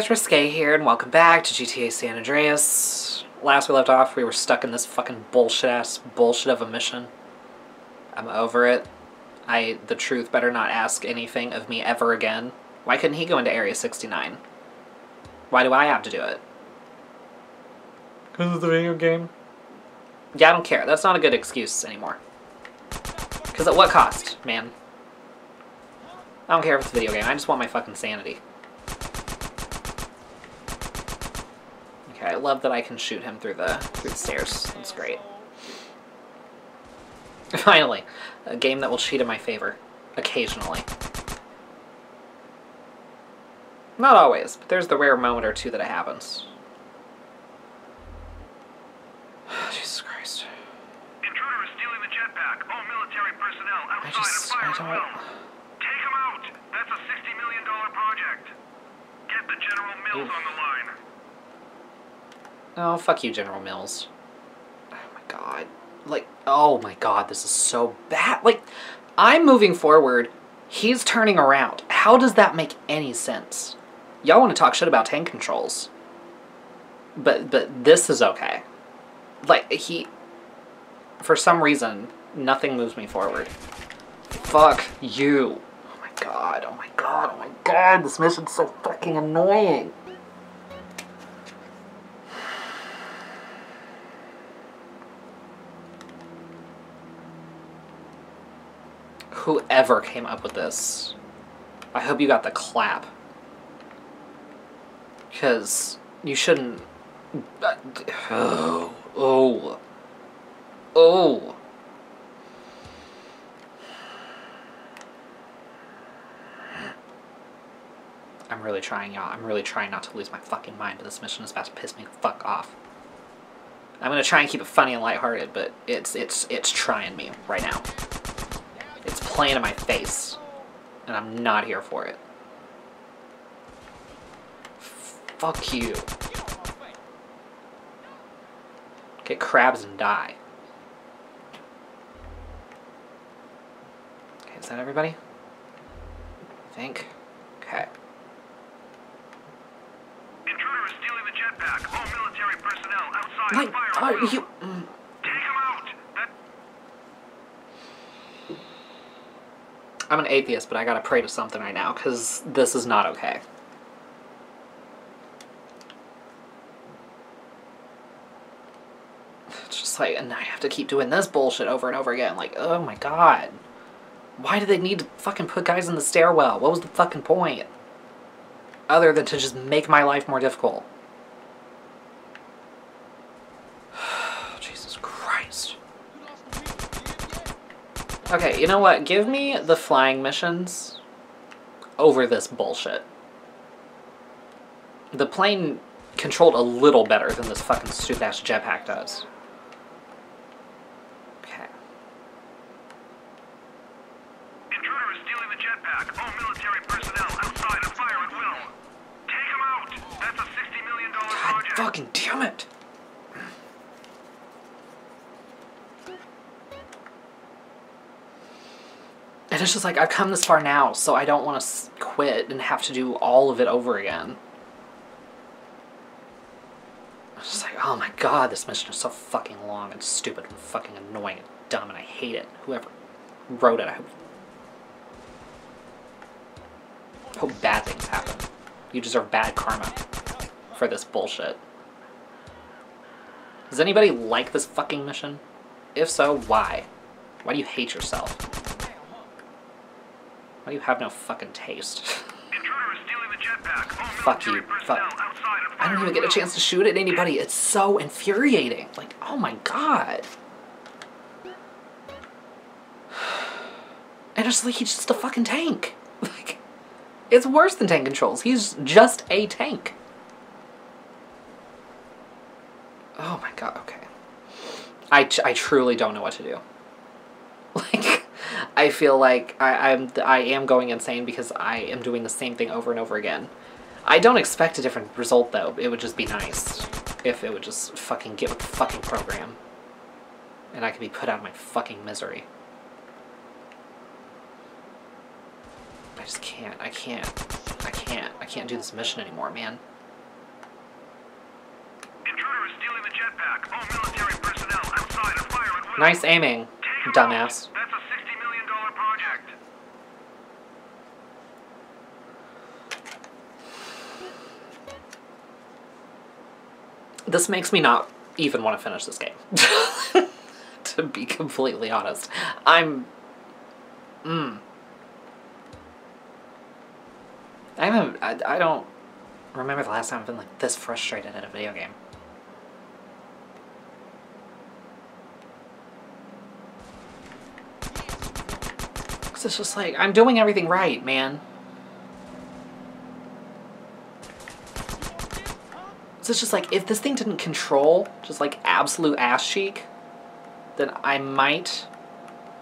Guys, Risqué here, and welcome back to GTA San Andreas. Last we left off, we were stuck in this fucking bullshit-ass bullshit of a mission. I'm over it. I, the truth, better not ask anything of me ever again. Why couldn't he go into Area 69? Why do I have to do it? Because of the video game? Yeah, I don't care. That's not a good excuse anymore. Because at what cost, man? I don't care if it's a video game. I just want my fucking sanity. I love that I can shoot him through the through the stairs. That's great. Finally, a game that will cheat in my favor. Occasionally. Not always, but there's the rare moment or two that it happens. Jesus Christ. Intruder is stealing the jetpack. All military personnel I outside just, and fire I at don't... will. Take him out. That's a $60 million project. Get the General Mills Oof. on the line. Oh, fuck you, General Mills. Oh my god. Like, oh my god, this is so bad. Like, I'm moving forward, he's turning around. How does that make any sense? Y'all want to talk shit about tank controls. But, but this is okay. Like, he... For some reason, nothing moves me forward. Fuck you. Oh my god, oh my god, oh my god, this mission's so fucking annoying. Whoever came up with this, I hope you got the clap. Because you shouldn't. Uh, oh. Oh. Oh. I'm really trying, y'all. I'm really trying not to lose my fucking mind, but this mission is about to piss me the fuck off. I'm gonna try and keep it funny and lighthearted, but it's it's it's trying me right now. Playing in my face, and I'm not here for it. Fuck you. Get crabs and die. Okay, is that everybody? I think. Okay. Intruder is stealing the jetpack. All military personnel outside are you? mm. Take him out. That I'm an atheist, but I gotta pray to something right now, because this is not okay. It's just like, and I have to keep doing this bullshit over and over again. Like, oh my god. Why do they need to fucking put guys in the stairwell? What was the fucking point? Other than to just make my life more difficult. Jesus Christ. Okay, you know what? Give me the flying missions over this bullshit. The plane controlled a little better than this fucking stupid ass jetpack does. Okay. intruder is stealing the jetpack. All military personnel outside and fire at will. Take him out. That's a $60 million God project. fucking damn it! And it's just like, I've come this far now, so I don't want to quit and have to do all of it over again. It's just like, oh my god, this mission is so fucking long and stupid and fucking annoying and dumb, and I hate it. Whoever wrote it, I hope, hope bad things happen. You deserve bad karma for this bullshit. Does anybody like this fucking mission? If so, why? Why do you hate yourself? Why do you have no fucking taste? Intruder is stealing the jetpack. All Fuck you. Fuck. personnel outside and I don't even get a chance to shoot at anybody. It's so infuriating. Like, oh my god. And it's like he's just a fucking tank. Like, it's worse than tank controls. He's just a tank. Oh my god, okay. I, I truly don't know what to do. I feel like I, I'm I am going insane because I am doing the same thing over and over again. I don't expect a different result though. It would just be nice if it would just fucking get with the fucking program. And I could be put out of my fucking misery. I just can't. I can't. I can't. I can't do this mission anymore, man. Intruder is stealing the jetpack. All military personnel outside of fire at will. Nice aiming, Take 'em dumbass. out. That's a $60 million project. This makes me not even want to finish this game. to be completely honest. I'm. Mm. I haven't. I, I don't remember the last time I've been like this frustrated at a video game. Cause it's just like I'm doing everything right, man. So it's just like if this thing didn't control just like absolute ass cheek, then I might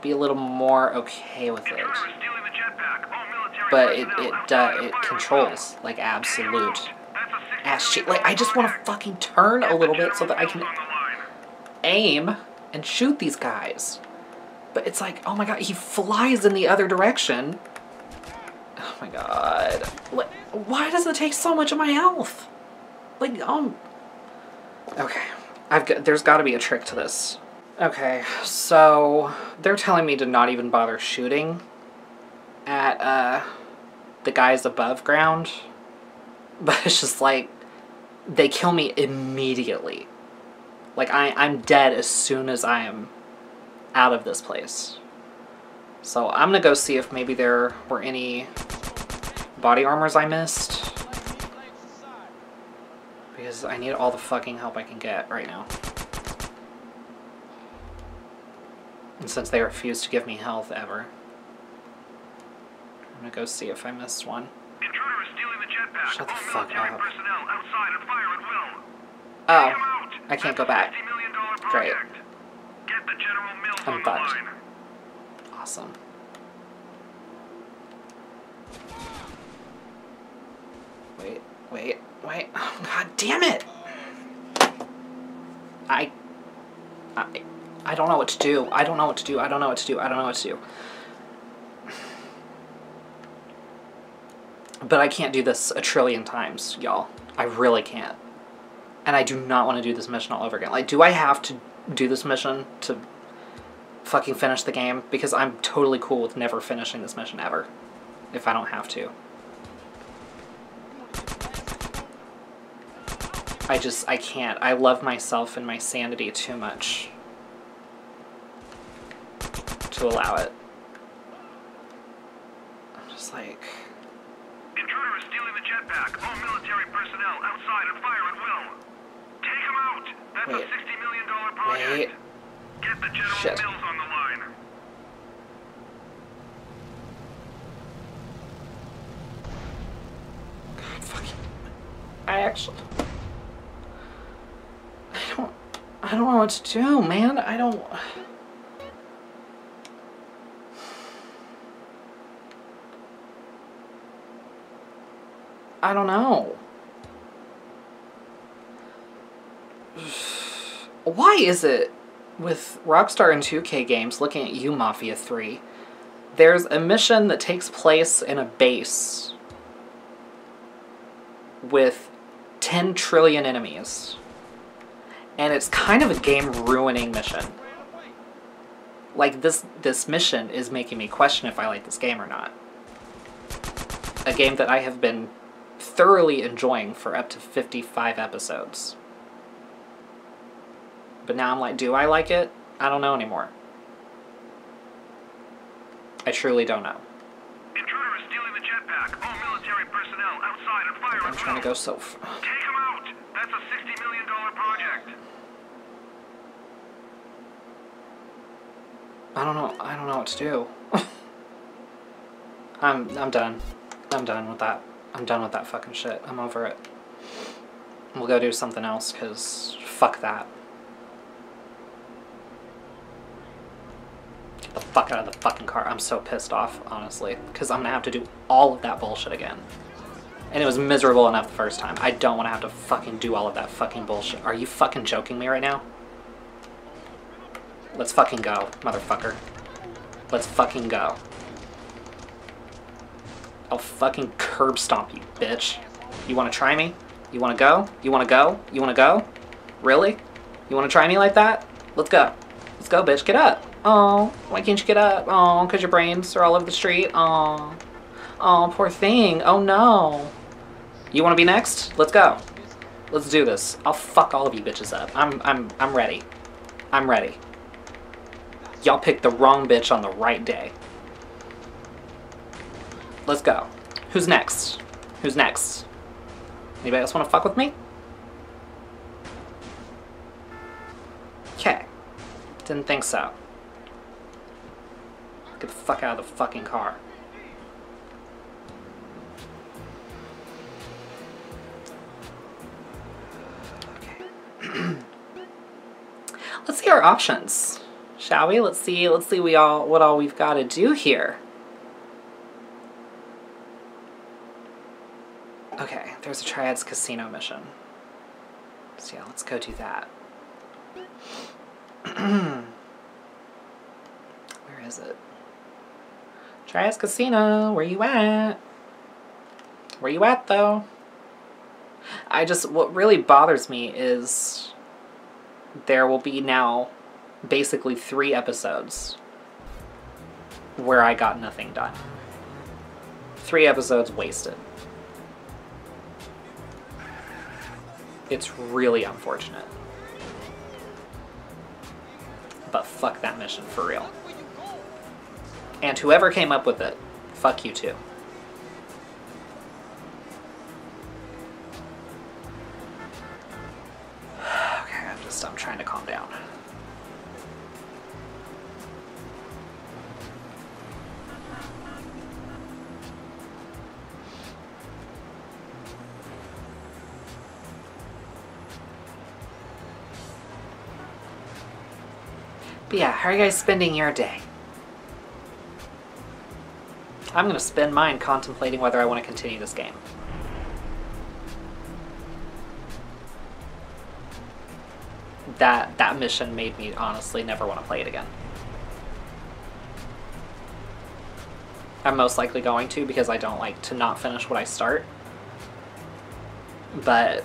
be a little more okay with it. Intruder is stealing the jetpack. All military But it it uh, it controls like absolute out. That's a $60 ass cheek. Like I just want to fucking turn a little bit so that I can Mills on the line. aim and shoot these guys. But it's like, oh my god, he flies in the other direction. Oh my god. Why does it take so much of my health? Like, um. Okay. I've got, there's got to be a trick to this. Okay, so they're telling me to not even bother shooting at uh the guys above ground. But it's just like they kill me immediately. Like I, I'm dead as soon as I am out of this place. So I'm gonna go see if maybe there were any body armors I missed. Because I need all the fucking help I can get right now. And since they refuse to give me health ever, I'm gonna go see if I missed one. Intruder is stealing the jetpack. Shut the All fuck up. personnel outside of fire at will. Oh. I can't go back. Great. Get the General Mills I'm fucked. Awesome. Wait, wait, wait. Oh, God damn it! I, I, I don't know what to do. I don't know what to do. I don't know what to do. I don't know what to do. But I can't do this a trillion times, y'all. I really can't. And I do not want to do this mission all over again. Like, do I have to do this mission to fucking finish the game because I'm totally cool with never finishing this mission ever if I don't have to. I just I can't. I love myself and my sanity too much to allow it. I'm just like Intruder is stealing the jetpack. All military personnel outside of fire at will. Take 'em out. That's Wait. a $60 million project. wait. Get the General Shit. Mills on the line. God fucking I actually I don't I don't know what to do, man. I don't I don't know. Why is it with Rockstar and 2K games looking at you, Mafia 3? There's a mission that takes place in a base with 10 trillion enemies. And it's kind of a game ruining mission. Like this this mission is making me question if I like this game or not. A game that I have been thoroughly enjoying for up to 55 episodes. But now I'm like, do I like it? I don't know anymore. I truly don't know. Intruder is stealing the jetpack. All military personnel outside of fire I'm trying to go so. Take him out. That's a $60 million project. I don't know. I don't know what to do. I'm I'm done. I'm done with that. I'm done with that fucking shit. I'm over it. We'll go do something else cuz fuck that. The fuck out of the fucking car. I'm so pissed off, honestly, cuz I'm to have to do all of that bullshit again. And it was miserable enough the first time. I don't want to have to fucking do all of that fucking bullshit. Are you fucking joking me right now? Let's fucking go, motherfucker. Let's fucking go. I'll fucking curb stomp you, bitch. You wanna try me? You wanna go? You wanna go? You wanna go? Really? You wanna try me like that? Let's go. Let's go, bitch. Get up. Um, oh, why can't you get up? Um, oh, because your brains are all over the street. Oh. Oh, poor thing. Oh no. You wanna be next? Let's go. Let's do this. I'll fuck all of you bitches up. I'm I'm I'm ready. I'm ready. Y'all picked the wrong bitch on the right day. Let's go. Who's next? Who's next? Anybody else want to fuck with me? Okay. Didn't think so. Get the fuck out of the fucking car. Okay. Let's see our options, shall we? Let's see. Let's see we all what all we've got to do here. Okay, there's a Triads Casino mission. So yeah, let's go do that. Where is it? Triads Casino, where you at? Where you at though? I just what really bothers me is there will be now basically three episodes where I got nothing done. Three episodes wasted. It's really unfortunate. But fuck that mission for real. And whoever came up with it, fuck you too. Okay, I'm just I'm trying to calm down. But yeah, how are you guys spending your day? I'm gonna spend mine contemplating whether I want to continue this game. That that mission made me honestly never want to play it again. I'm most likely going to because I don't like to not finish what I start. But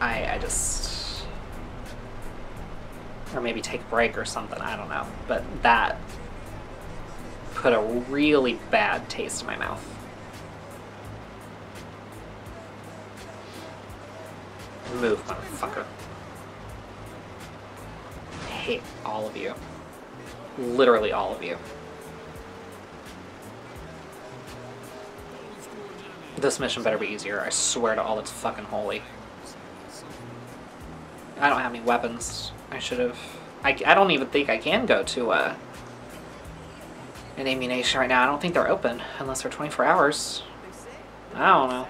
I I just or maybe take a break or something, I don't know. But that put a really bad taste in my mouth. Move, motherfucker. I hate all of you. Literally all of you. This mission better be easier, I swear to all that's fucking holy. I don't have any weapons. I should have... I, I don't even think I can go to, uh... An Ammu-Nation right now. I don't think they're open, unless they're 24 hours. I don't know.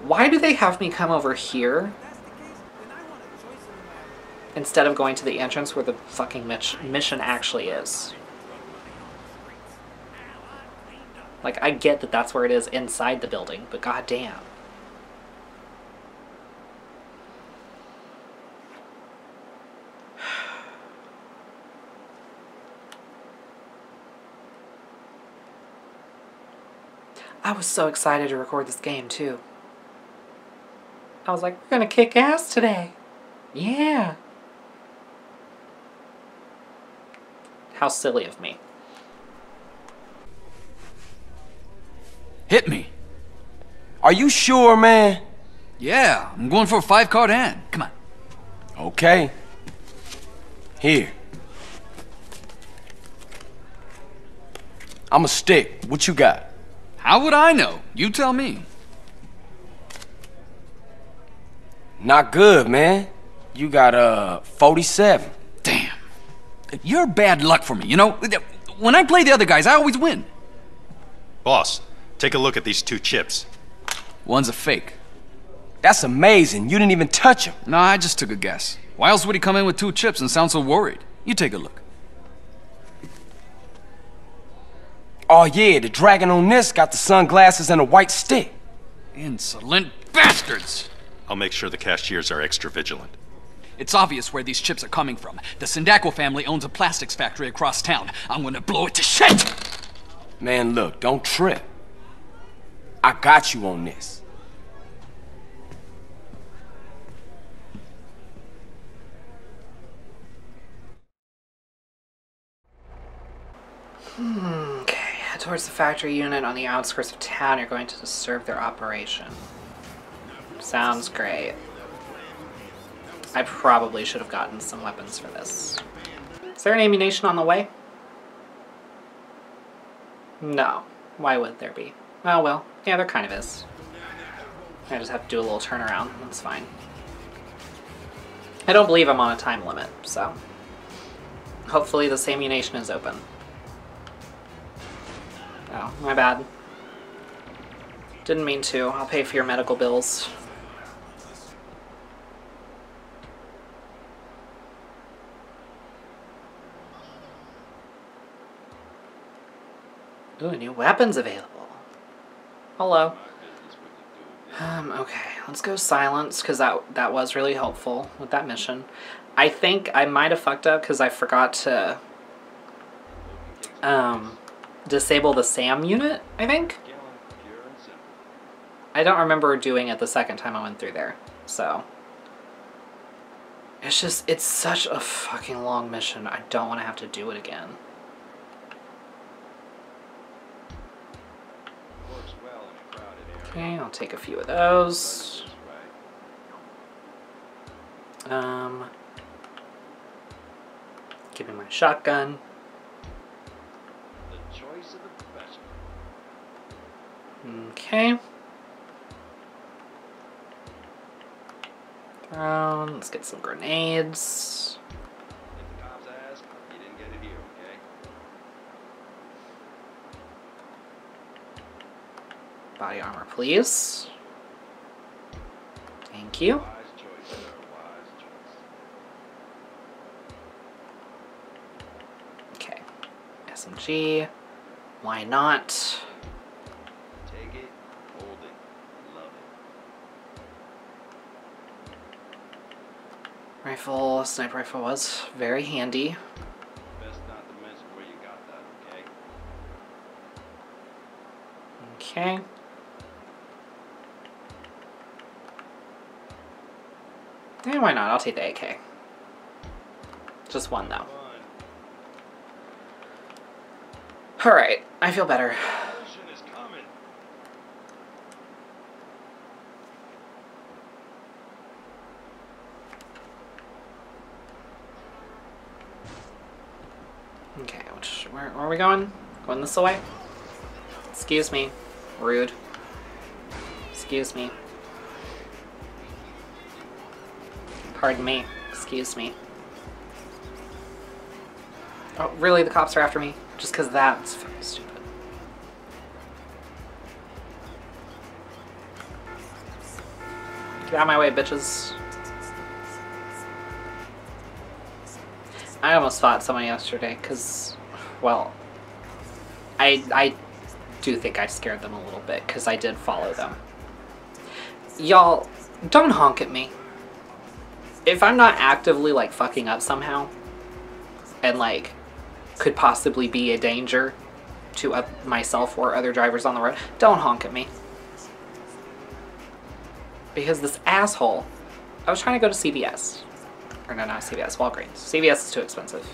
Why do they have me come over here? Instead of going to the entrance where the fucking mission actually is. Like, I get that that's where it is inside the building, but goddamn. I was so excited to record this game, too. I was like, we're gonna kick ass today. Yeah. How silly of me. Hit me. Are you sure, man? Yeah, I'm going for a five card hand. Come on. Okay. Here. I'm a stick. What you got? How would I know? You tell me. Not good, man. You got uh 47. Damn. You're bad luck for me, you know? When I play the other guys, I always win. Boss, take a look at these two chips. One's a fake. That's amazing. You didn't even touch him. No, I just took a guess. Why else would he come in with two chips and sound so worried? You take a look. Oh yeah, the dragon on this got the sunglasses and a white stick. Insolent bastards! I'll make sure the cashiers are extra vigilant. It's obvious where these chips are coming from. The Sindacco family owns a plastics factory across town. I'm gonna blow it to shit! Man, look, don't trip. I got you on this. Towards the factory unit on the outskirts of town. You're going to disturb their operation. Sounds great. I probably should have gotten some weapons for this. Is there an Ammu-Nation on the way? No. Why would there be? Oh well, yeah, there kind of is. I just have to do a little turnaround. That's fine. I don't believe I'm on a time limit, so hopefully this Ammu-Nation is open. Oh, my bad. Didn't mean to. I'll pay for your medical bills. Ooh, new weapons available. Hello. Um, okay, let's go silence, because that, that was really helpful with that mission. I think I might have fucked up because I forgot to um, disable the SAM unit, I think? I don't remember doing it the second time I went through there, so... It's just, it's such a fucking long mission. I don't want to have to do it again. Okay, I'll take a few of those. Um, give me my shotgun. Okay. Um, let's get some grenades. Body armor, please. Thank you. Okay. SMG. Why not? Take it, hold it, love it. Rifle, sniper rifle was very handy. Best not to mention where you got that, okay? Okay. Eh, why not? I'll take the AK. Just one, though. Alright, I feel better. Ocean is coming. Okay, which, where, where are we going? Going this way? Excuse me. Rude. Excuse me. Pardon me. Excuse me. Oh, really? The cops are after me? Just because that's fucking stupid. Get out of my way, bitches. I almost fought someone yesterday because, well, I I do think I scared them a little bit because I did follow them. Y'all, don't honk at me. If I'm not actively like fucking up somehow, and like could possibly be a danger to uh, myself or other drivers on the road, don't honk at me. Because this asshole, I was trying to go to CVS. Or no, not CVS, Walgreens. CVS is too expensive.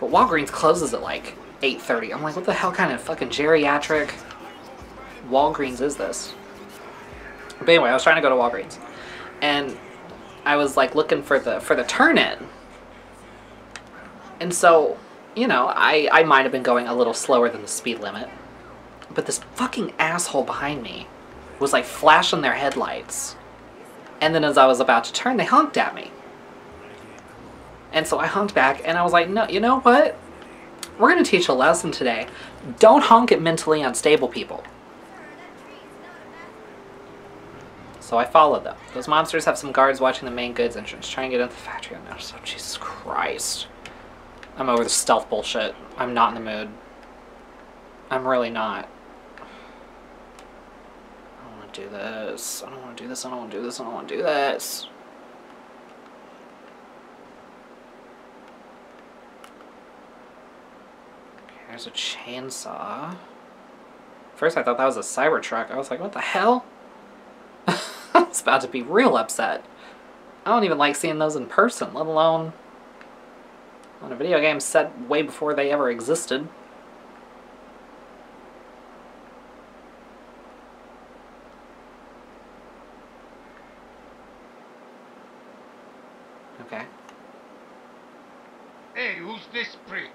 But Walgreens closes at like 8.30. I'm like, what the hell kind of fucking geriatric Walgreens is this? But anyway, I was trying to go to Walgreens. And I was like looking for the for the turn in. And so, you know, I, I might have been going a little slower than the speed limit. But this fucking asshole behind me was like flashing their headlights. And then as I was about to turn, they honked at me. And so I honked back and I was like, no, you know what? We're going to teach a lesson today. Don't honk at mentally unstable people. So I followed them. Those monsters have some guards watching the main goods entrance, trying to get into the factory there. So oh, Jesus Christ. I'm over the stealth bullshit. I'm not in the mood. I'm really not. I don't want to do this. I don't want to do this. I don't want to do this. I don't want to do this. Okay, there's a chainsaw. First, I thought that was a Cybertruck. I was like, what the hell? I was about to be real upset. I don't even like seeing those in person, let alone on a video game set way before they ever existed. Okay. Hey, who's this prick?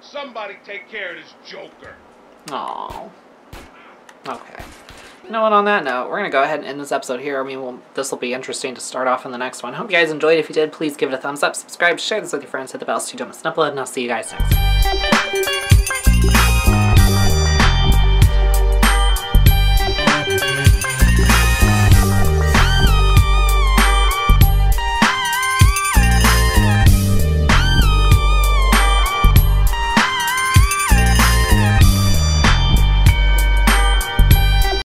Somebody take care of this joker. Oh. Okay. You know what, on that note, we're going to go ahead and end this episode here. I mean, well, this will be interesting to start off in the next one. Hope you guys enjoyed. If you did, please give it a thumbs up, subscribe, share this with your friends, hit the bell so you don't miss an upload, and I'll see you guys next time.